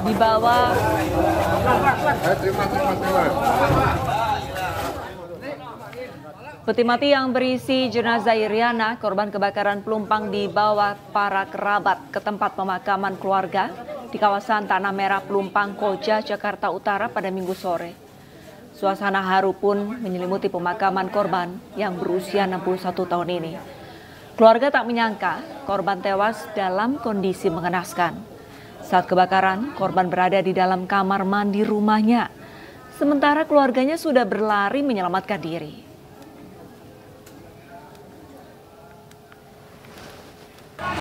Di bawah Peti mati yang berisi jenazah Iriana, korban kebakaran pelumpang dibawa para kerabat ke tempat pemakaman keluarga di kawasan Tanah Merah Pelumpang Koja, Jakarta Utara pada minggu sore. Suasana haru pun menyelimuti pemakaman korban yang berusia 61 tahun ini. Keluarga tak menyangka korban tewas dalam kondisi mengenaskan. Saat kebakaran, korban berada di dalam kamar mandi rumahnya. Sementara keluarganya sudah berlari menyelamatkan diri.